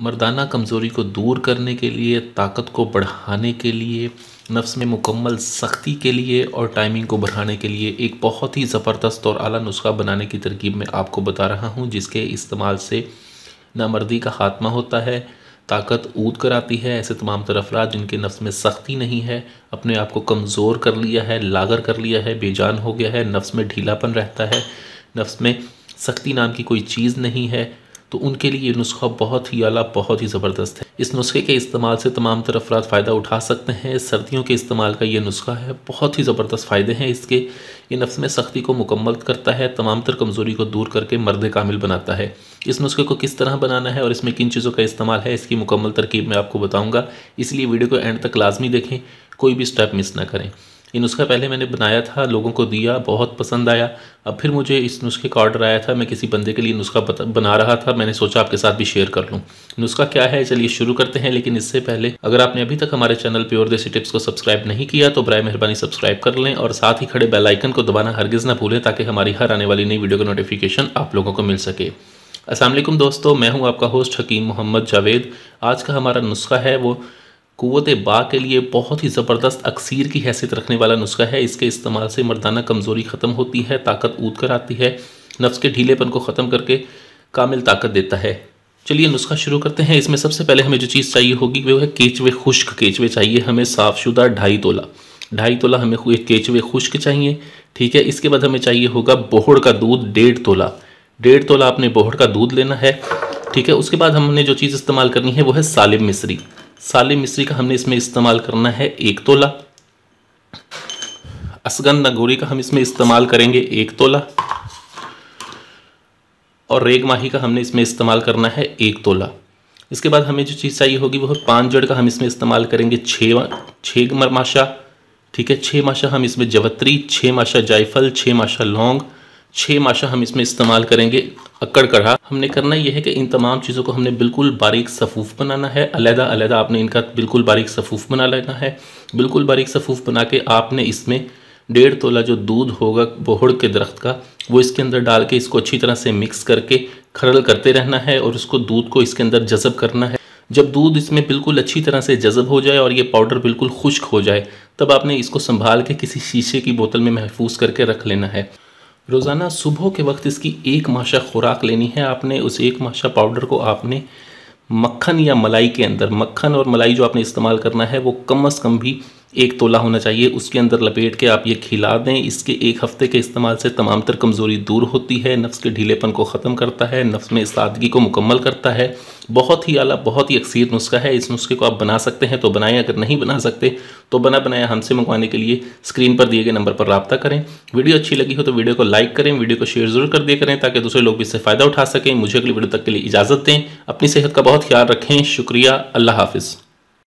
मर्दाना कमज़ोरी को दूर करने के लिए, ताकत को बढ़ाने के लिए, नफ्स में मुकम्मल सख्ती के लिए और टाइमिंग को बढ़ाने के लिए एक बहुत ही ज़बरदस्त और अला नुस्खा बनाने की तरकीब मैं आपको बता रहा हूँ, जिसके इस्तेमाल से नामर्दी का ख़ात्मा होता है, ताकत ऊद कर आती है, ऐसे तमाम तर अफराद जिनके नफ्स में सख्ती नहीं है, अपने आप को कमज़ोर कर लिया है, लागर कर लिया है, बेजान हो गया है, नफ्स में ढीलापन रहता है, नफ्स में सख्ती नाम की कोई चीज़ नहीं है तो उनके लिए ये नुस्खा बहुत ही अला बहुत ही ज़बरदस्त है। इस नुस्खे के इस्तेमाल से तमाम तर अफराद फ़ायदा उठा सकते हैं। सर्दियों के इस्तेमाल का ये नुस्खा है, बहुत ही ज़बरदस्त फ़ायदे हैं इसके। ये नफ्स में सख्ती को मुकम्मल करता है, तमाम तर कमज़ोरी को दूर करके मर्द कामिल बनाता है। इस नुस्खे को किस तरह बनाना है और इसमें किन चीज़ों का इस्तेमाल है, इसकी मुकम्मल तरकीब मैं आपको बताऊँगा। इसलिए वीडियो को एंड तक लाजमी देखें, कोई भी स्टेप मिस ना करें। ये नुस्खा पहले मैंने बनाया था, लोगों को दिया, बहुत पसंद आया। अब फिर मुझे इस नुस्खे का ऑर्डर आया था, मैं किसी बंदे के लिए नुस्खा बना रहा था, मैंने सोचा आपके साथ भी शेयर कर लूँ। नुस्खा क्या है, चलिए शुरू करते हैं, लेकिन इससे पहले अगर आपने अभी तक हमारे चैनल प्योर देसी टिप्स को सब्सक्राइब नहीं किया तो बर मेहरबानी सब्सक्राइब कर लें और साथ ही खड़े बेलाइकन को दबाना हरगिज़ ना भूलें, ताकि हमारी हर आने वाली नई वीडियो का नोटिफिकेशन आप लोगों को मिल सके। असलम दोस्तों, मैं हूँ आपका होस्ट हकीम मोहम्मद जावेद। आज का हमारा नुस्खा है वो क़वत बा के लिए बहुत ही ज़बरदस्त अक्सीर की हैसियत रखने वाला नुस्खा है। इसके इस्तेमाल से मर्दाना कमज़ोरी ख़त्म होती है, ताकत ऊद कर आती है, नफ्स के ढीलेपन को ख़त्म करके कामिल ताकत देता है। चलिए नुस्खा शुरू करते हैं। इसमें सबसे पहले हमें जो चीज़ चाहिए होगी, वो है केचवे खुश्क। केचवे चाहिए हमें साफ़शुदा ढाई तोला। ढाई तोला हमें केचवे खुश्क चाहिए, ठीक है? इसके बाद हमें चाहिए होगा बोहड़ का दूध डेढ़ तोला। डेढ़ तोला आपने बोहड़ का दूध लेना है, ठीक है? उसके बाद हमने जो चीज़ इस्तेमाल करनी है, वो है सालिम मिश्री। साले मिश्री का हमने इसमें इस्तेमाल करना है एक तोला। असगन नगोरी का हम इसमें इस्तेमाल करेंगे एक तोला। और रेग माही का हमने इसमें इस्तेमाल करना है एक तोला। इसके बाद हमें जो चीज़ चाहिए होगी वो पाँच जड़ का हम इसमें इस्तेमाल करेंगे छः छः माशा। ठीक है छः माशा हम इसमें जवत्री छः माशा जायफल छः माशा लौंग छः माशा हम इसमें इस्तेमाल करेंगे अक्कड़ कढ़ा। हमने करना यह है कि इन तमाम चीज़ों को हमने बिल्कुल बारीक सफ़ूफ़ बनाना है। अलहदा अलहदा आपने इनका बिल्कुल बारीक सफ़ूफ़ बना लेना है। बिल्कुल बारीक सफ़ूफ़ बना के आपने इसमें डेढ़ तोला जो दूध होगा, बोहड़ के दरख्त का, वो इसके अंदर डाल के इसको अच्छी तरह से मिक्स करके खरल करते रहना है और उसको दूध को इसके अंदर जज़ब करना है। जब दूध इसमें बिल्कुल अच्छी तरह से जज़ब हो जाए और ये पाउडर बिल्कुल खुश्क हो जाए, तब आपने इसको संभाल के किसी शीशे की बोतल में महफूज करके रख लेना है। रोज़ाना सुबह के वक्त इसकी एक माशा खुराक लेनी है। आपने उस एक माशा पाउडर को आपने मक्खन या मलाई के अंदर, मक्खन और मलाई जो आपने इस्तेमाल करना है, वो कम अज़ कम भी एक तोला होना चाहिए, उसके अंदर लपेट के आप ये खिला दें। इसके एक हफ़्ते के इस्तेमाल से तमाम तर कमज़ोरी दूर होती है, नफ्स के ढीलेपन को ख़त्म करता है, नफ्स में सादगी को मुकम्मल करता है। बहुत ही आला, बहुत ही अक्सर नुस्खा है। इस नुस्खे को आप बना सकते हैं तो बनाएँ, अगर नहीं बना सकते तो बना बनाया हमसे मंगवाने के लिए स्क्रीन पर दिए गए नंबर पर रबता करें। वीडियो अच्छी लगी हो तो वीडियो को लाइक करें, वीडियो को शेयर ज़रूर कर दिया करें, ताकि दूसरे लोग भी इससे फ़ायदा उठा सकें। मुझे अगली वीडियो तक के लिए इजाज़त दें। अपनी सेहत का बहुत ख्याल रखें। शुक्रिया। अल्लाह हाफिज़।